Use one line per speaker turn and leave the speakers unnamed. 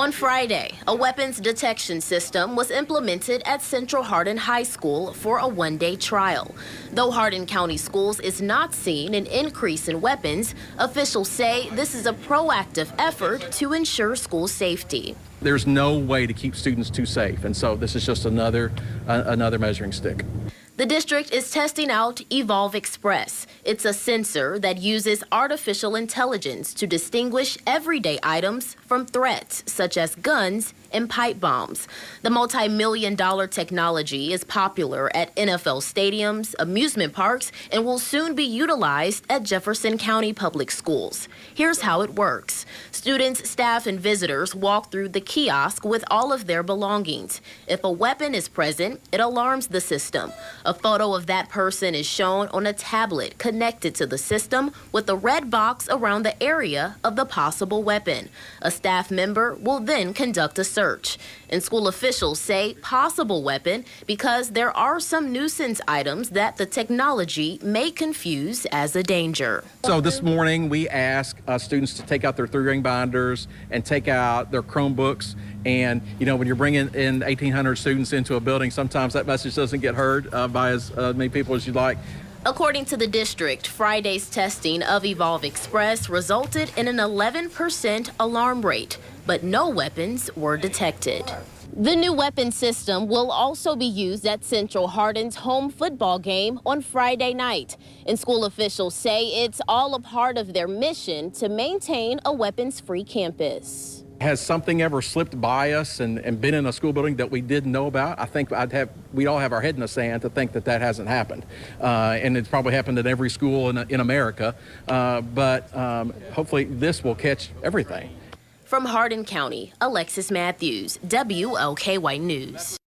On Friday, a weapons detection system was implemented at Central Hardin High School for a one day trial. Though Hardin County Schools is not seeing an increase in weapons, officials say this is a proactive effort to ensure school safety.
There's no way to keep students too safe, and so this is just another uh, another measuring stick.
The district is testing out Evolv Express. It's a sensor that uses artificial intelligence to distinguish everyday items from threats such as guns and pipe bombs. The multi million dollar technology is popular at NFL stadiums, amusement parks, and will soon be utilized at Jefferson County Public Schools. Here's how it works students, staff, and visitors walk through the kiosk with all of their belongings. If a weapon is present, it alarms the system. A photo of that person is shown on a tablet connected to the system with a red box around the area of the possible weapon. A staff member will then conduct a search. And school officials say possible weapon because there are some nuisance items that the technology may confuse as a danger.
So this morning we ask uh, students to take out their three-ring binders and take out their Chromebooks. And you know, when you're bringing in 1,800 students into a building, sometimes that message doesn't get heard uh, by as uh, many people as you'd like.
According to the district, Friday's testing of Evolv Express resulted in an 11% alarm rate, but no weapons were detected. The new weapon system will also be used at Central Hardin's home football game on Friday night. And school officials say it's all a part of their mission to maintain a weapons free campus.
Has something ever slipped by us and, and been in a school building that we didn't know about? I think I'd have we'd all have our head in the sand to think that that hasn't happened, uh, and it's probably happened at every school in, in America. Uh, but um, hopefully, this will catch everything.
From Hardin County, Alexis Matthews, WLKY News.